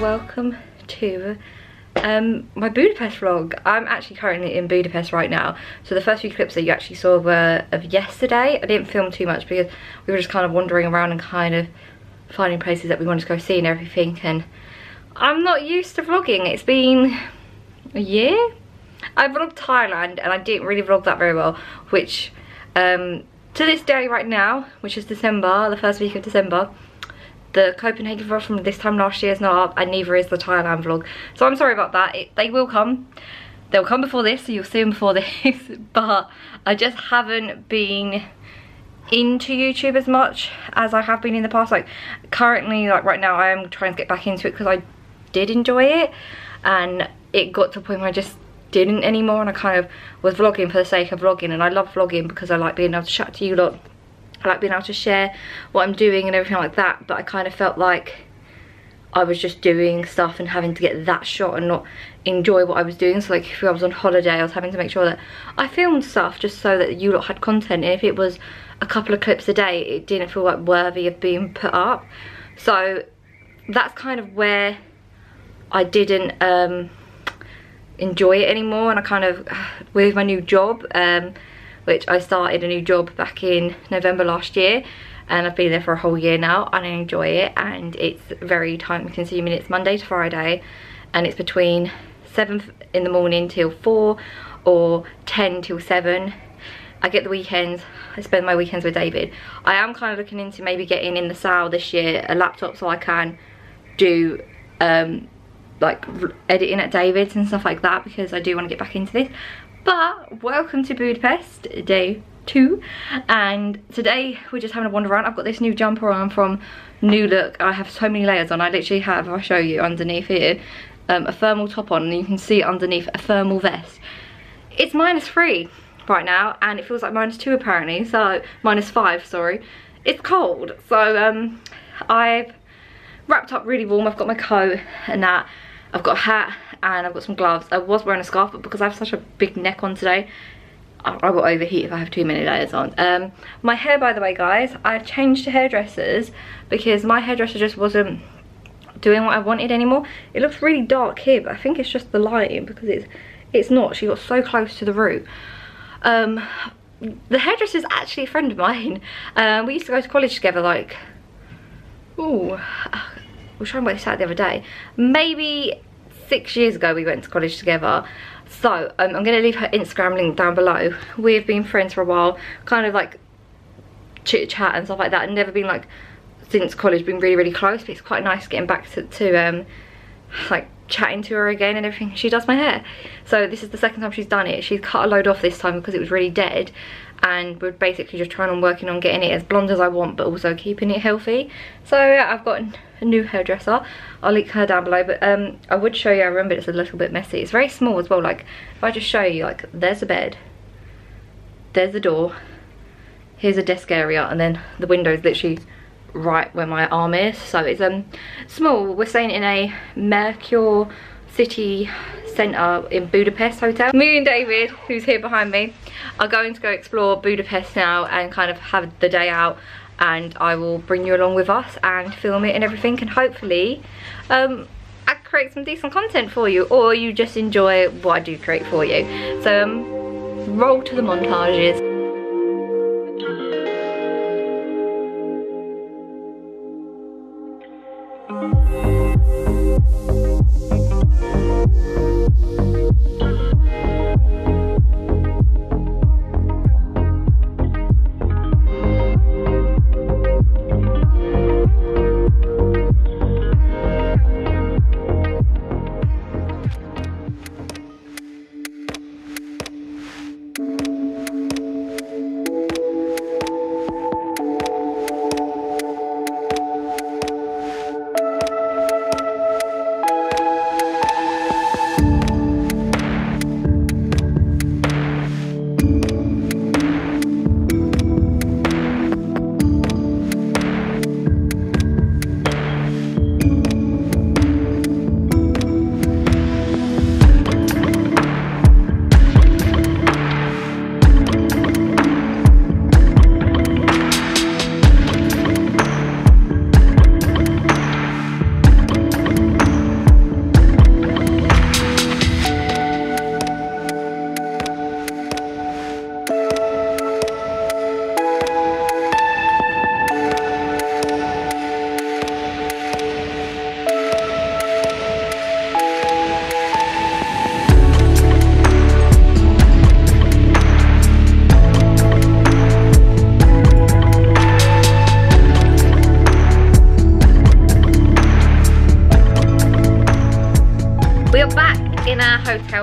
welcome to um, my Budapest vlog. I'm actually currently in Budapest right now. So the first few clips that you actually saw were of yesterday. I didn't film too much because we were just kind of wandering around and kind of finding places that we wanted to go see and everything. And I'm not used to vlogging. It's been a year? I vlogged Thailand and I didn't really vlog that very well, which um, to this day right now, which is December, the first week of December, the Copenhagen vlog from this time last year is not up and neither is the Thailand vlog. So I'm sorry about that. It, they will come. They'll come before this, so you'll see them before this. but I just haven't been into YouTube as much as I have been in the past. Like currently, like right now, I am trying to get back into it because I did enjoy it. And it got to a point where I just didn't anymore and I kind of was vlogging for the sake of vlogging and I love vlogging because I like being able to chat to you lot I like being able to share what I'm doing and everything like that but I kind of felt like I was just doing stuff and having to get that shot and not enjoy what I was doing. So like if I was on holiday I was having to make sure that I filmed stuff just so that you lot had content. And if it was a couple of clips a day it didn't feel like worthy of being put up. So that's kind of where I didn't um, enjoy it anymore. And I kind of with my new job um, which I started a new job back in November last year and I've been there for a whole year now and I enjoy it and it's very time consuming. It's Monday to Friday and it's between 7 in the morning till 4 or 10 till 7. I get the weekends, I spend my weekends with David. I am kind of looking into maybe getting in the sale this year a laptop so I can do um, like editing at David's and stuff like that because I do want to get back into this but welcome to Budapest, day two. And today we're just having a wander around. I've got this new jumper on from New Look. I have so many layers on. I literally have, I'll show you underneath here, um, a thermal top on and you can see underneath a thermal vest. It's minus three right now and it feels like minus two apparently. So, minus five, sorry. It's cold. So, um, I've wrapped up really warm. I've got my coat and that. I've got a hat and I've got some gloves. I was wearing a scarf, but because I have such a big neck on today, I, I will overheat if I have too many layers on. Um, my hair, by the way, guys, I've changed to hairdressers because my hairdresser just wasn't doing what I wanted anymore. It looks really dark here, but I think it's just the lighting because it's it's not. She got so close to the root. Um, the hairdresser is actually a friend of mine. Um, we used to go to college together, like, ooh, we were trying to work this out the other day. Maybe six years ago we went to college together. So um, i'm going to leave her instagram link down below. We've been friends for a while kind of like chit chat and stuff like that and never been like since college been really really close but it's quite nice getting back to, to um like chatting to her again and everything. She does my hair. So this is the second time she's done it. She's cut a load off this time because it was really dead. And we're basically just trying on working on getting it as blonde as I want but also keeping it healthy. So yeah, I've got a new hairdresser. I'll link her down below. But um, I would show you I remember it's a little bit messy. It's very small as well. Like if I just show you like there's a bed. There's the door. Here's a desk area. And then the window is literally right where my arm is so it's um small we're staying in a Mercure city centre in Budapest hotel. Me and David, who's here behind me, are going to go explore Budapest now and kind of have the day out and I will bring you along with us and film it and everything and hopefully um, I create some decent content for you or you just enjoy what I do create for you. So um, roll to the montages.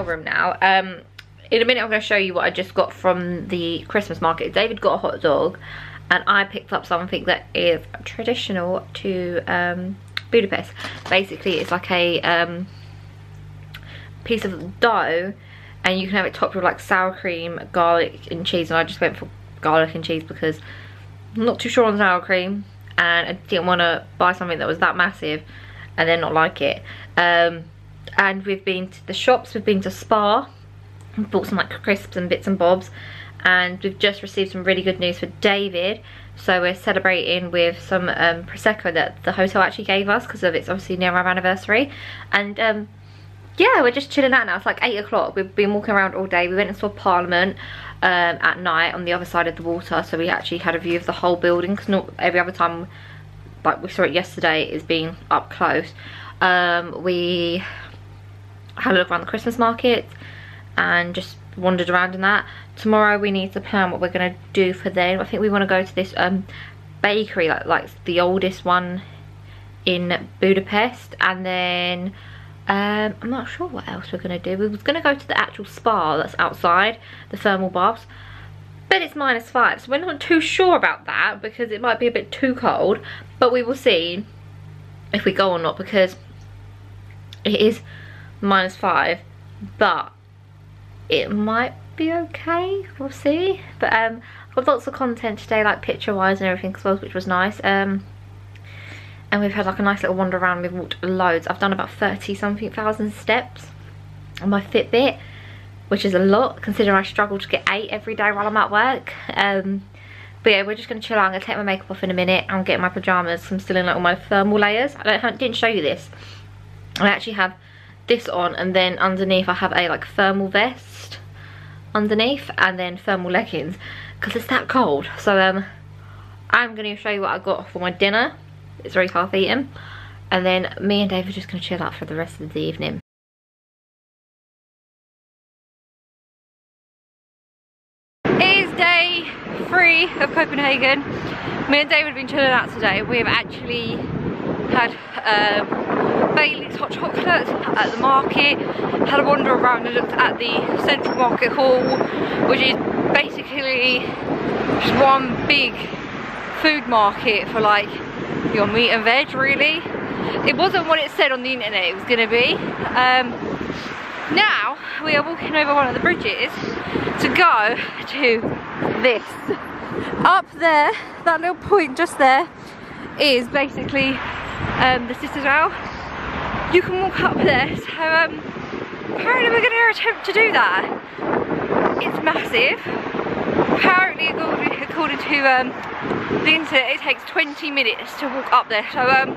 Room now. Um, in a minute I'm going to show you what I just got from the Christmas market. David got a hot dog and I picked up something that is traditional to um, Budapest. Basically it's like a um, piece of dough and you can have it topped with like sour cream, garlic and cheese and I just went for garlic and cheese because I'm not too sure on sour cream and I didn't want to buy something that was that massive and then not like it. Um, and we've been to the shops, we've been to Spar, bought some like crisps and bits and bobs and we've just received some really good news for David. So we're celebrating with some um, Prosecco that the hotel actually gave us because of it's obviously near our anniversary. And um, yeah we're just chilling out now. It's like 8 o'clock. We've been walking around all day. We went and saw Parliament um, at night on the other side of the water. So we actually had a view of the whole building because not every other time like we saw it yesterday is being up close. Um, we had a look around the Christmas market and just wandered around in that. Tomorrow we need to plan what we're going to do for then. I think we want to go to this um, bakery, like, like the oldest one in Budapest. And then um, I'm not sure what else we're going to do. We was going to go to the actual spa that's outside, the thermal baths. But it's minus five, so we're not too sure about that because it might be a bit too cold. But we will see if we go or not because it is minus five. But it might be okay. We'll see. But um I've got lots of content today like picture wise and everything as well which was nice. Um and we've had like a nice little wander around. We've walked loads. I've done about 30 something thousand steps on my Fitbit which is a lot considering I struggle to get eight every day while I'm at work. Um but yeah we're just gonna chill out. I'm gonna take my makeup off in a minute. I'm getting my pajamas. I'm still in like all my thermal layers. I don't, didn't show you this. I actually have this on and then underneath I have a like thermal vest underneath and then thermal leggings because it's that cold. So um I'm going to show you what I got for my dinner. It's very half eaten and then me and Dave are just going to chill out for the rest of the evening. It is day three of Copenhagen. Me and David have been chilling out today. We have actually had um, Bailey's hot chocolate at the market, had a wander around and looked at the Central Market Hall, which is basically just one big food market for like your meat and veg really. It wasn't what it said on the internet it was going to be. Um, now we are walking over one of the bridges to go to this. Up there, that little point just there is basically um, the Sisters Row. You can walk up there, so um, apparently we're going to attempt to do that. It's massive. Apparently, according to um, the internet, it takes 20 minutes to walk up there. So um,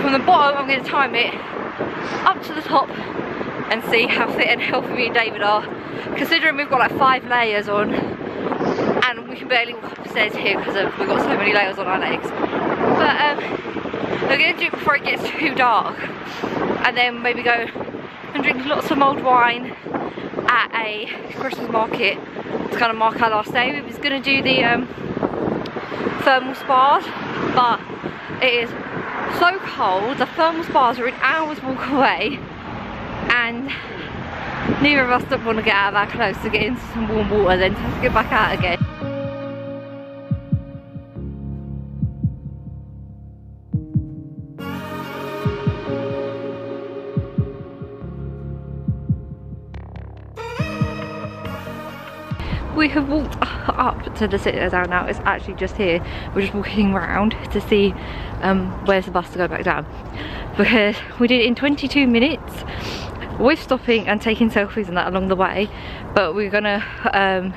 from the bottom, I'm going to time it up to the top and see how fit and healthy me and David are. Considering we've got like five layers on and we can barely walk up stairs here because we've got so many layers on our legs. But um, we're to do it before it gets too dark. And then maybe go and drink lots of mulled wine at a Christmas market to kind of mark our last day. We was going to do the um, thermal spas, but it is so cold. The thermal spas are an hour's walk away and neither of us don't want to get out of our clothes to get into some warm water then to get back out again. Have walked up to the Citadel now. It's actually just here. We're just walking around to see um, where's the bus to go back down. Because we did it in 22 minutes with stopping and taking selfies and that along the way. But we're gonna um,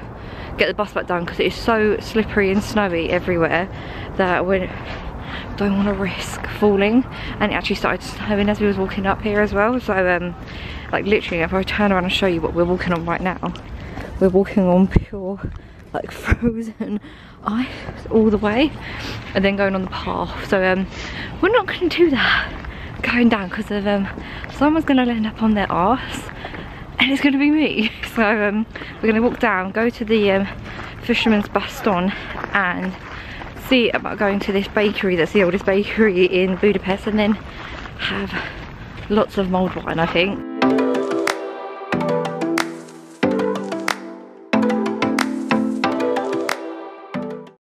get the bus back down because it is so slippery and snowy everywhere that we don't want to risk falling. And it actually started snowing as we was walking up here as well. So um, like literally if I turn around and show you what we're walking on right now we're walking on pure like frozen ice all the way and then going on the path. So um we're not going to do that. Going down because of um someone's going to end up on their arse and it's going to be me. So um we're going to walk down go to the um, fisherman's bastion and see about going to this bakery. That's the oldest bakery in budapest and then have lots of mulled wine i think